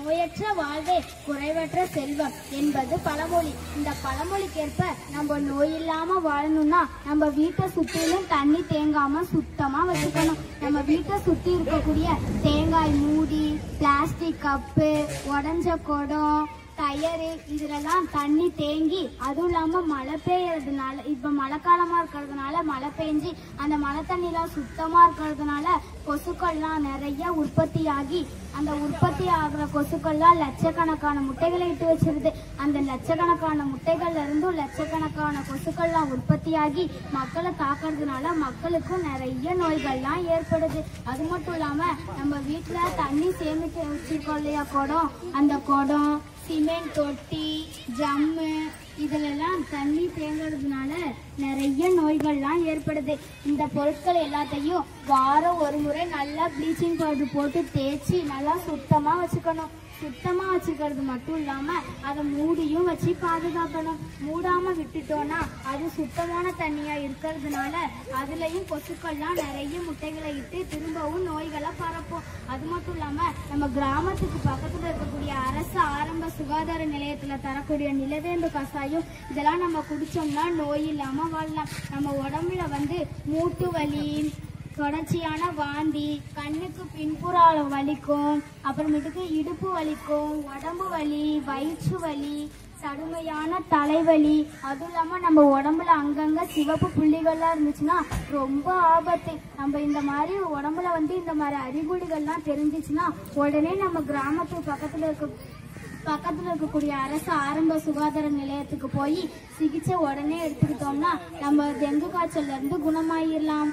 நோயற்ற வாழ்வே குறைவற்ற செல்வம் என்பது பழமொழி. இந்த பழமொழிக்கேற்ப நம்ம நோயில்லாம வாழணும்னா நம்ம வீட்டை சுற்றிலும் தண்ணி தேங்காம சுத்தமா வச்சுக்கணும். நம்ம வீட்டை சுத்தி இருக்கக்கூடிய தேங்காய் மூடி பிளாஸ்டிக் கப்பு உடஞ்ச குடம் டயரு இதுலலாம் தண்ணி தேங்கி அதுவும் இல்லாம மழை பெய்யறதுனால இப்ப மழை காலமா இருக்கிறதுனால மழை பெஞ்சு அந்த மழை தண்ணிலாம் சுத்தமா இருக்கிறதுனால கொசுக்கள்லாம் நிறைய உற்பத்தியாகி அந்த உற்பத்தி ஆகிற கொசுக்கள்லாம் லட்சக்கணக்கான முட்டைகளை இட்டு வச்சிருது. அந்த லட்சக்கணக்கான முட்டைகள்ல இருந்தும் லட்சக்கணக்கான கொசுக்கள்லாம் உற்பத்தியாகி மக்களை தாக்குறதுனால மக்களுக்கும் நிறைய நோய்கள்லாம் ஏற்படுது. அது மட்டும் இல்லாம நம்ம வீட்டுல தண்ணி சேமிச்சு வச்சிருக்கோம் இல்லையா குடம்? அந்த குடம் சிமெண்ட் தொட்டி ஜம்மு இதுலெல்லாம் தண்ணி தேங்குறதுனால நிறைய நோய்கள்லாம் ஏற்படுது. இந்த பொருட்கள் எல்லாத்தையும் வாரம் ஒரு முறை நல்லா ப்ளீச்சிங் பவுடர் போட்டு தேய்ச்சி நல்லா சுத்தமாக வச்சுக்கணும். சுத்தமாக வச்சுக்கிறது மட்டும் இல்லாமல் அதை மூடியும் வச்சு பாதுகாக்கணும். மூடாமல் விட்டுட்டோன்னா அது சுத்தமான தண்ணியாக இருக்கிறதுனால அதுலேயும் கொசுக்கள்லாம் நிறைய முட்டைகளை இட்டு திரும்பவும் நோய்களை பரப்போம். அது மட்டும் இல்லாமல் நம்ம கிராமத்துக்கு பக்கத்தில் இருக்கக்கூடிய அரசு ஆரம்ப சுகாதார நிலையத்துல தரக்கூடிய நிலவேம்பு கசாயம் இதெல்லாம் நம்ம குடிச்சோம்னா நோய் இல்லாம வாழலாம். நம்ம உடம்புல வந்து மூட்டு வலி தொடர்ச்சியான வாந்தி கண்ணுக்கு பின்புறால வலிக்கும் அப்புறமேட்டுக்கு இடுப்பு வலிக்கும் உடம்பு வலி வயிற்று வலி கடுமையான தலைவலி அதுவும் இல்லாம நம்ம உடம்புல அங்கங்க சிவப்பு புள்ளிகள்லாம் இருந்துச்சுன்னா ரொம்ப ஆபத்து. நம்ம இந்த மாதிரி உடம்புல வந்து இந்த மாதிரி அறிகுறிகள்லாம் தெரிஞ்சிச்சுன்னா உடனே நம்ம கிராமத்து பக்கத்துல இருக்க பக்கத்துல இருக்கக்கூடிய அரசு ஆரம்ப சுகாதார நிலையத்துக்கு போய் சிகிச்சை உடனே எடுத்துக்கிட்டோம்னா நம்ம டெங்கு காய்ச்சல்ல இருந்து குணமாயிடலாம்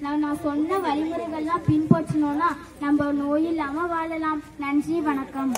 நான் நான் சொன்ன வழிமுறைகள்லாம் பின்பற்றினோம்னா நம்ம நோய் இல்லாமல் வாழலாம். நன்றி வணக்கம்.